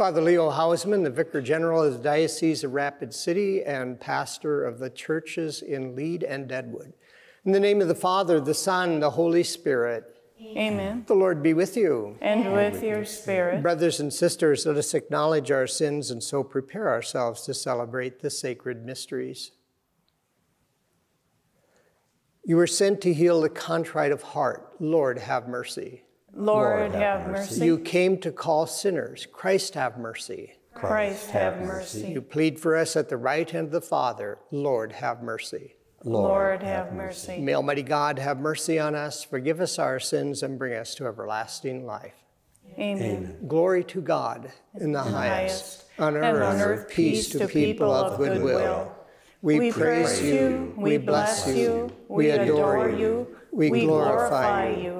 Father Leo Hausman, the Vicar General of the Diocese of Rapid City and pastor of the churches in Lead and Deadwood. In the name of the Father, the Son, the Holy Spirit, Amen. the Lord be with you. And with your spirit. Brothers and sisters, let us acknowledge our sins and so prepare ourselves to celebrate the sacred mysteries. You were sent to heal the contrite of heart. Lord, have mercy. Lord, have mercy. You came to call sinners. Christ, have mercy. Christ, have mercy. You plead for us at the right hand of the Father. Lord, have mercy. Lord, have mercy. May Almighty God have mercy on us, forgive us our sins, and bring us to everlasting life. Amen. Glory to God in the highest, on and on earth, earth peace to people of goodwill. We, We praise you, we bless you, we adore you, we glorify you.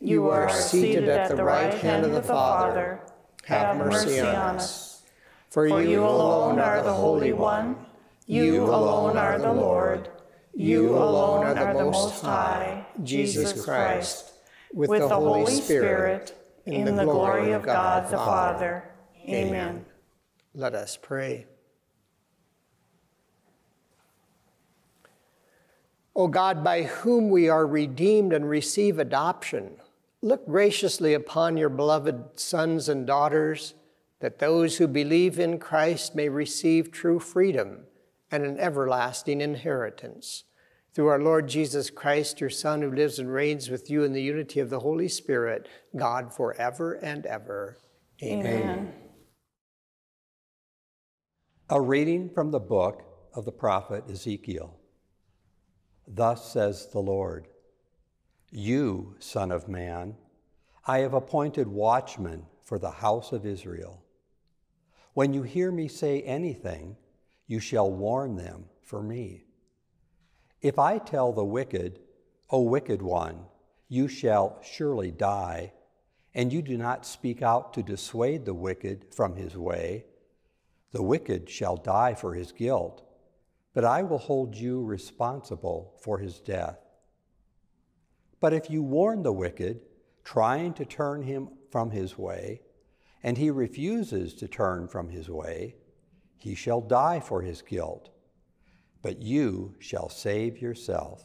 You are seated at the right hand of the Father, have mercy on us. For you alone are the Holy One, you alone are the Lord, you alone are the Most High, Jesus Christ, with the Holy Spirit, in the glory of God the Father. Amen. Let us pray. O God, by whom we are redeemed and receive adoption, look graciously upon your beloved sons and daughters, that those who believe in Christ may receive true freedom and an everlasting inheritance. Through our Lord Jesus Christ, your Son, who lives and reigns with you in the unity of the Holy Spirit, God forever and ever. Amen. A reading from the book of the prophet Ezekiel. Thus says the Lord You, Son of Man, I have appointed watchmen for the house of Israel. When you hear me say anything, you shall warn them for me. If I tell the wicked, O wicked one, you shall surely die, and you do not speak out to dissuade the wicked from his way, the wicked shall die for his guilt, but I will hold you responsible for his death. But if you warn the wicked, trying to turn him from his way, and he refuses to turn from his way, he shall die for his guilt, but you shall save yourself.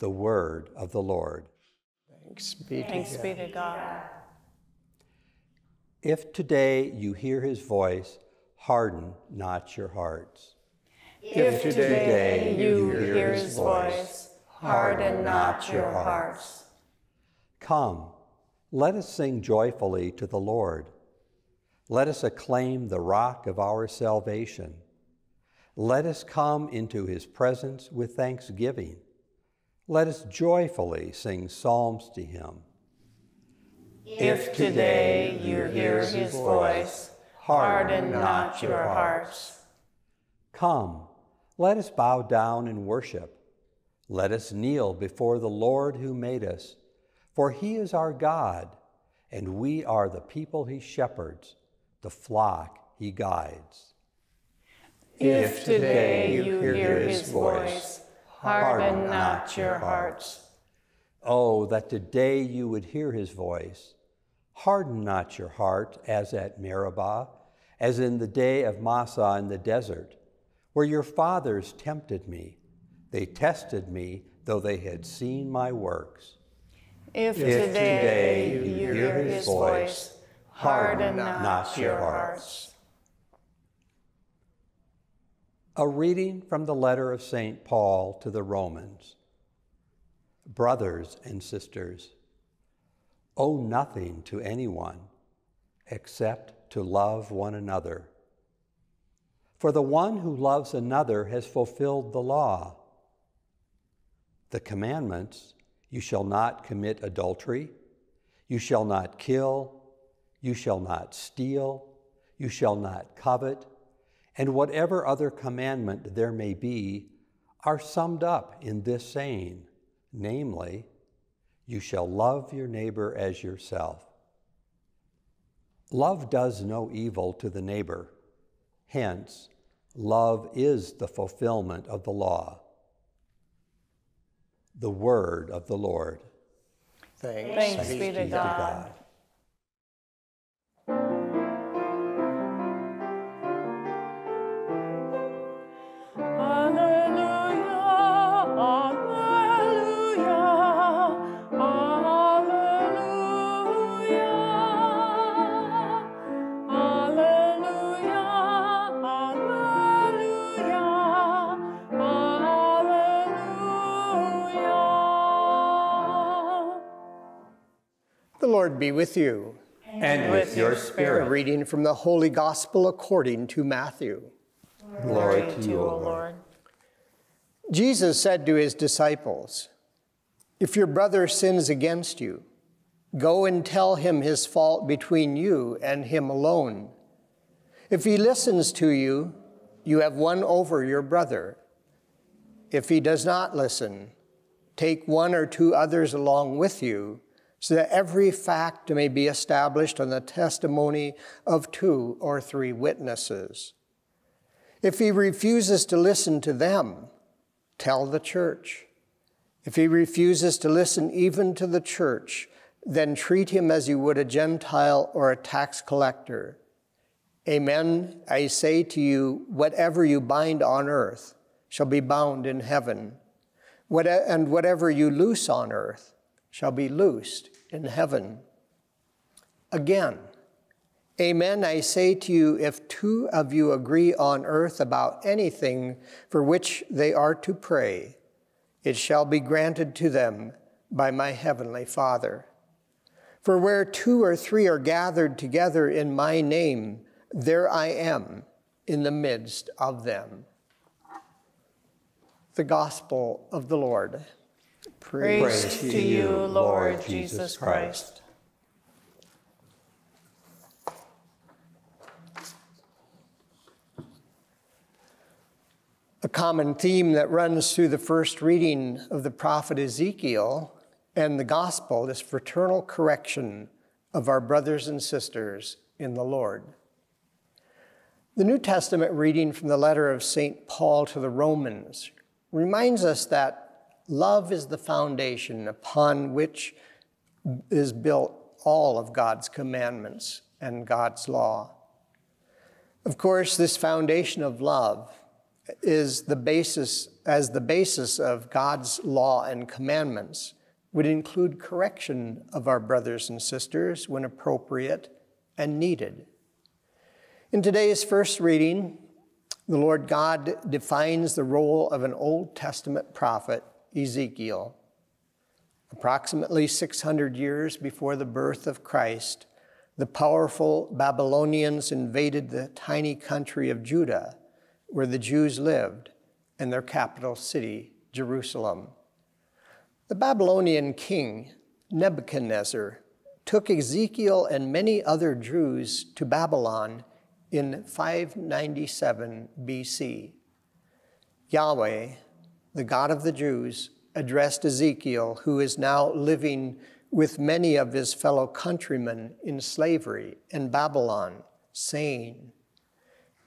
The word of the Lord. Thanks be to Thanks God. be to God. If today you hear his voice, harden not your hearts. If today you hear his voice, harden not your hearts. Come, let us sing joyfully to the Lord. Let us acclaim the rock of our salvation. Let us come into his presence with thanksgiving. Let us joyfully sing psalms to him. If today you hear his voice, harden not your hearts. Come, let us bow down and worship. Let us kneel before the Lord who made us, for he is our God, and we are the people he shepherds, the flock he guides. If today you hear his voice, harden not your hearts. Oh, that today you would hear his voice. Harden not your heart as at Meribah, as in the day of Massah in the desert, where your fathers tempted me. They tested me, though they had seen my works. If If today today you hear his voice, harden not your hearts. A reading from the letter of St. Paul to the Romans. Brothers and sisters, owe nothing to anyone except to love one another. For the one who loves another has fulfilled the law. The commandments you shall not commit adultery, You shall not kill, you shall not steal, you shall not covet, and whatever other commandment there may be are summed up in this saying, namely, you shall love your neighbor as yourself. Love does no evil to the neighbor. Hence, love is the fulfillment of the law. The word of the Lord. Thanks, Thanks be, to, God. Lord be with you. And with your spirit. A reading from the Holy Gospel according to Matthew. Glory to you, O Lord. Jesus said to his disciples, If your brother sins against you, go and tell him his fault between you and him alone. If he listens to you, you have won over your brother. If he does not listen, take one or two others along with you so that every fact may be established on the testimony of two or three witnesses. If he refuses to listen to them, tell the church. If he refuses to listen even to the church, then treat him as you would a Gentile or a tax collector. Amen, I say to you, whatever you bind on earth shall be bound in heaven, and whatever you loose on earth shall be loosed in heaven. Again, Amen, I say to you, if two of you agree on earth about anything for which they are to pray, it shall be granted to them by my heavenly Father. For where two or three are gathered together in my name, there I am in the midst of them. The Gospel of the Lord. Praise, Praise to you, Lord Jesus Christ. A common theme that runs through the first reading of the prophet Ezekiel and the gospel is fraternal correction of our brothers and sisters in the Lord. The New Testament reading from the letter of St. Paul to the Romans reminds us that Love is the foundation upon which is built all of God's commandments and God's law. Of course, this foundation of love is the basis, as the basis of God's law and commandments, would include correction of our brothers and sisters when appropriate and needed. In today's first reading, the Lord God defines the role of an Old Testament prophet Ezekiel. Approximately 600 years before the birth of Christ, the powerful Babylonians invaded the tiny country of Judah, where the Jews lived, and their capital city, Jerusalem. The Babylonian king, Nebuchadnezzar, took Ezekiel and many other Jews to Babylon in 597 BC. Yahweh, the God of the Jews, addressed Ezekiel, who is now living with many of his fellow countrymen in slavery in Babylon, saying,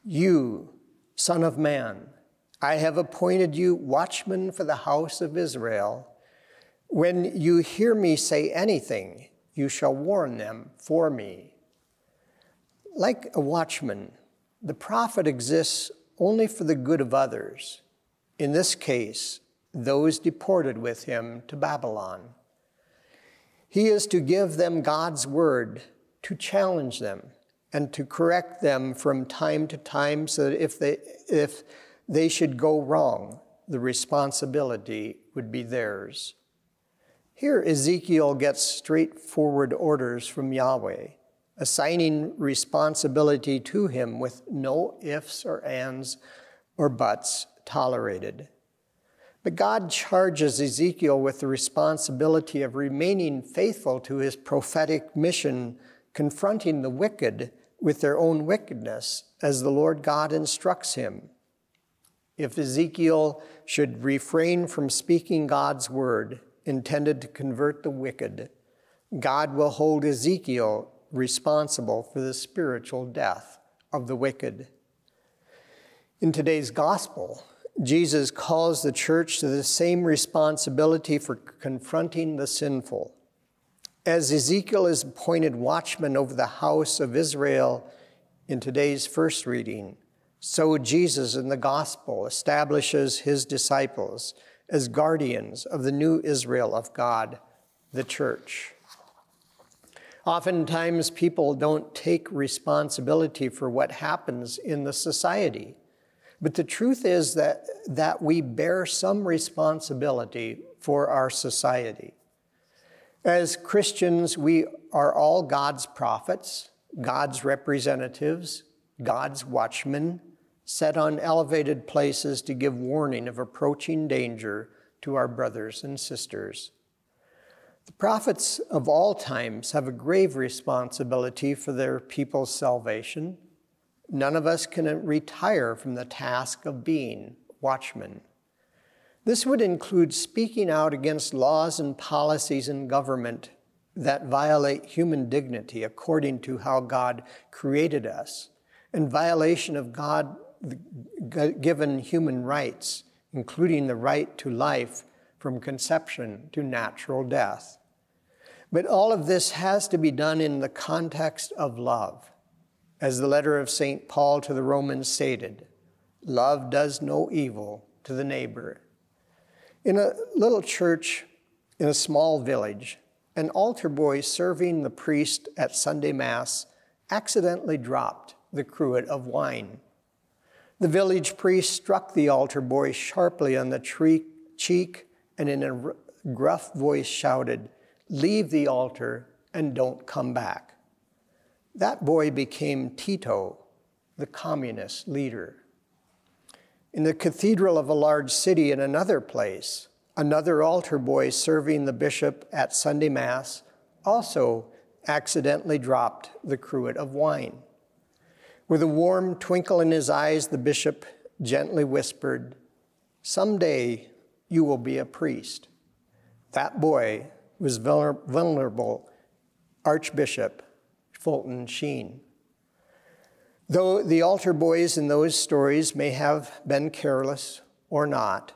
You, Son of Man, I have appointed you watchman for the house of Israel. When you hear me say anything, you shall warn them for me. Like a watchman, the prophet exists only for the good of others in this case, those deported with him to Babylon. He is to give them God's word, to challenge them, and to correct them from time to time so that if they, if they should go wrong, the responsibility would be theirs. Here, Ezekiel gets straightforward orders from Yahweh, assigning responsibility to him with no ifs or ands or buts tolerated. But God charges Ezekiel with the responsibility of remaining faithful to his prophetic mission, confronting the wicked with their own wickedness, as the Lord God instructs him. If Ezekiel should refrain from speaking God's word intended to convert the wicked, God will hold Ezekiel responsible for the spiritual death of the wicked. In today's gospel, Jesus calls the church to the same responsibility for confronting the sinful. As Ezekiel is appointed watchman over the house of Israel in today's first reading, so Jesus in the gospel establishes his disciples as guardians of the new Israel of God, the church. Oftentimes, people don't take responsibility for what happens in the society. But the truth is that, that we bear some responsibility for our society. As Christians, we are all God's prophets, God's representatives, God's watchmen, set on elevated places to give warning of approaching danger to our brothers and sisters. The prophets of all times have a grave responsibility for their people's salvation. None of us can retire from the task of being watchmen. This would include speaking out against laws and policies in government that violate human dignity according to how God created us, and violation of God given human rights, including the right to life from conception to natural death. But all of this has to be done in the context of love. As the letter of St. Paul to the Romans stated, love does no evil to the neighbor. In a little church in a small village, an altar boy serving the priest at Sunday Mass accidentally dropped the cruet of wine. The village priest struck the altar boy sharply on the tree, cheek and in a gruff voice shouted, Leave the altar and don't come back. That boy became Tito, the communist leader. In the cathedral of a large city in another place, another altar boy serving the bishop at Sunday Mass also accidentally dropped the cruet of wine. With a warm twinkle in his eyes, the bishop gently whispered, Someday you will be a priest. That boy was Venerable Archbishop Fulton Sheen. Though the altar boys in those stories may have been careless or not,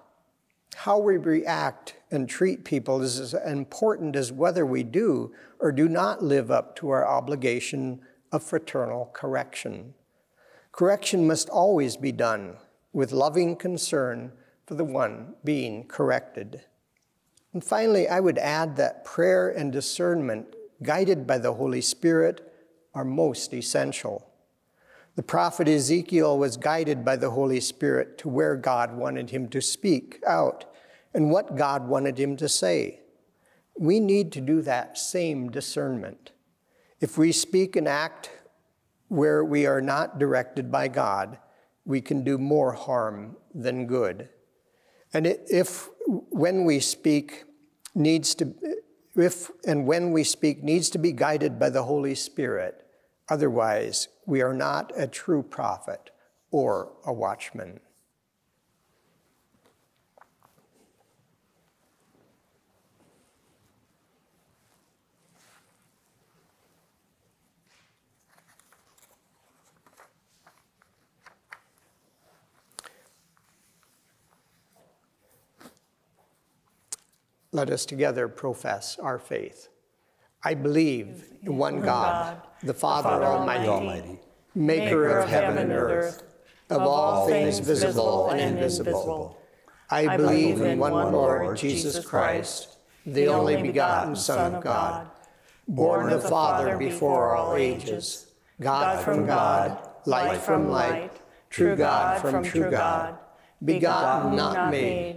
how we react and treat people is as important as whether we do or do not live up to our obligation of fraternal correction. Correction must always be done with loving concern for the one being corrected. And finally, I would add that prayer and discernment, guided by the Holy Spirit, are most essential. The prophet Ezekiel was guided by the Holy Spirit to where God wanted him to speak out and what God wanted him to say. We need to do that same discernment. If we speak and act where we are not directed by God, we can do more harm than good. And if when we speak needs to if and when we speak needs to be guided by the Holy Spirit, otherwise we are not a true prophet or a watchman. Let us together profess our faith. I believe in one God, the Father Almighty, maker of heaven and earth, of all things visible and invisible. I believe in one Lord, Jesus Christ, the only begotten Son of God, born of the Father before all ages, God from God, light from light, true God from true God, begotten, not made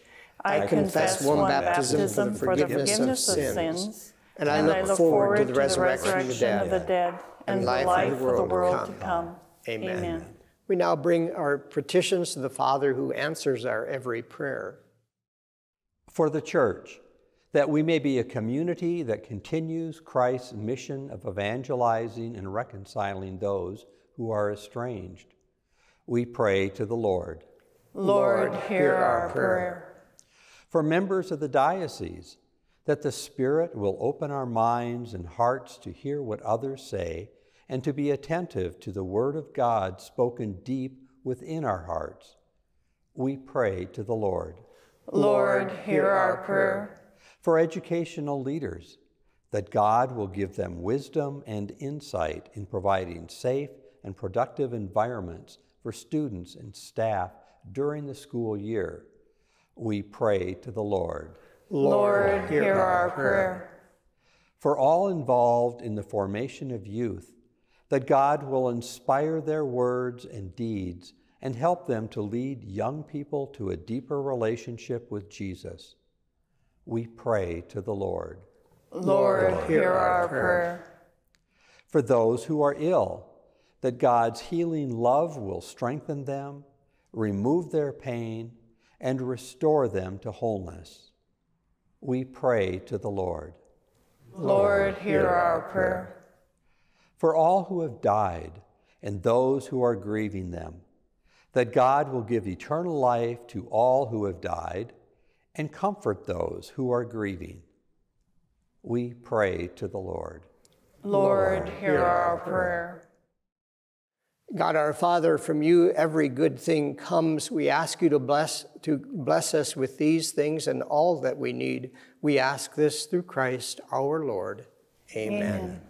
I confess one baptism for the forgiveness of sins, and I look forward to the resurrection of the dead and life of the world to come. Amen. We now bring our petitions to the Father who answers our every prayer. For the church, that we may be a community that continues Christ's mission of evangelizing and reconciling those who are estranged. We pray to the Lord. Lord, hear our prayer. For members of the diocese, that the Spirit will open our minds and hearts to hear what others say and to be attentive to the Word of God spoken deep within our hearts. We pray to the Lord. Lord, hear our prayer for educational leaders, that God will give them wisdom and insight in providing safe and productive environments for students and staff during the school year. We pray to the Lord. Lord, hear our prayer. For all involved in the formation of youth, that God will inspire their words and deeds and help them to lead young people to a deeper relationship with Jesus we pray to the Lord. Lord, hear our prayer. For those who are ill, that God's healing love will strengthen them, remove their pain, and restore them to wholeness. We pray to the Lord. Lord, hear our prayer. For all who have died and those who are grieving them, that God will give eternal life to all who have died and comfort those who are grieving. We pray to the Lord. Lord, hear our prayer. God our Father, from you every good thing comes. We ask you to bless to bless us with these things and all that we need. We ask this through Christ our Lord. Amen. Amen.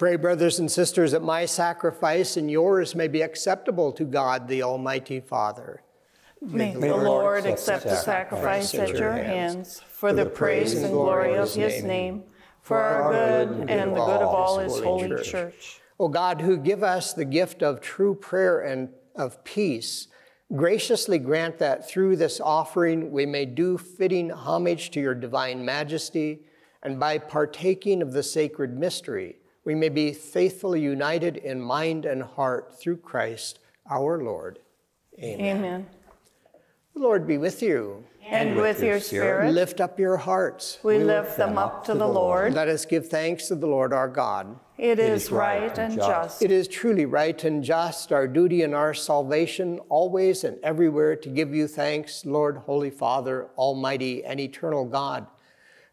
Pray, brothers and sisters, that my sacrifice and yours may be acceptable to God, the Almighty Father. May, may the Lord accept the sacrifice at your hands for the praise and glory of his name, for our good and the good of all his holy church. O God, who give us the gift of true prayer and of peace, graciously grant that through this offering we may do fitting homage to your divine majesty, and by partaking of the sacred mystery, we may be faithfully united in mind and heart through Christ our Lord. Amen. Amen. The Lord be with you. And, and with, with, your spirit. spirit. Lift up your hearts. We, we lift them up to the Lord. Let us give thanks to the Lord our God. It, it is, is right and just. just. It is truly right and just, our duty and our salvation, always and everywhere to give you thanks, Lord, Holy Father, Almighty and eternal God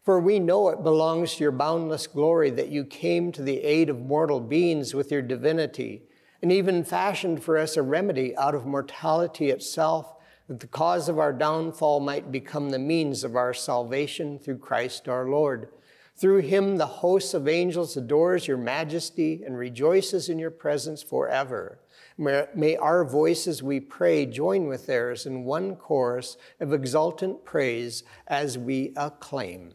for we know it belongs to your boundless glory that you came to the aid of mortal beings with your divinity, and even fashioned for us a remedy out of mortality itself, that the cause of our downfall might become the means of our salvation through Christ our Lord. Through him, the host of angels adores your majesty and rejoices in your presence forever. May our voices, we pray, join with theirs in one chorus of exultant praise as we acclaim.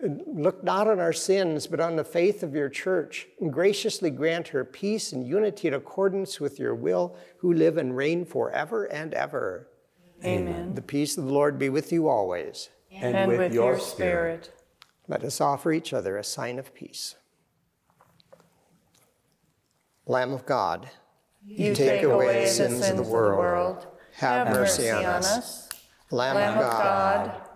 Look not on our sins, but on the faith of your church, and graciously grant her peace and unity in accordance with your will, who live and reign forever and ever. Amen. The peace of the Lord be with you always. And, and with, with, your, your spirit. spirit. Let us offer each other a sign of peace. Lamb of God, you, you take, take, away the sins, of the world. world. Have, mercy, on us. us. Lamb, Lamb of God,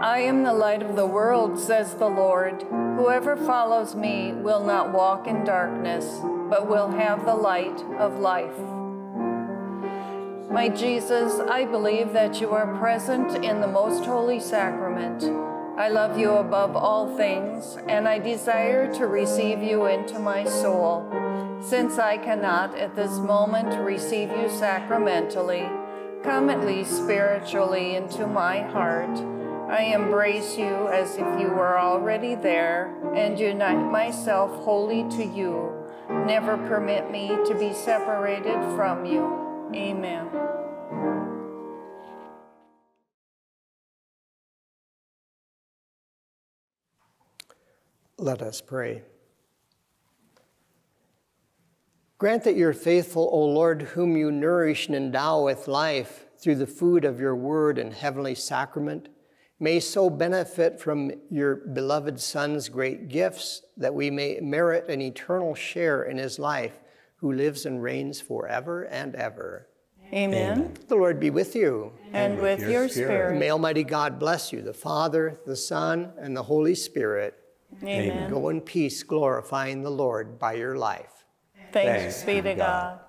I am the light of the world, says the Lord. Whoever follows me will not walk in darkness, but will have the light of life. My Jesus, I believe that you are present in the most holy sacrament. I love you above all things, and I desire to receive you into my soul. Since I cannot at this moment receive you sacramentally, come at least spiritually into my heart I embrace you as if you were already there and unite myself wholly to you. Never permit me to be separated from you. Amen. Let us pray. Grant that your faithful, O Lord, whom you nourish and endow with life through the food of your word and heavenly sacrament, may so benefit from your beloved Son's great gifts that we may merit an eternal share in his life, who lives and reigns forever and ever. Amen. Amen. The Lord be with you. And, and with, with, your, spirit. spirit. May Almighty God bless you, the Father, the Son, and the Holy Spirit. Amen. Go in peace, glorifying the Lord by your life. Thanks, Thanks be to God. God.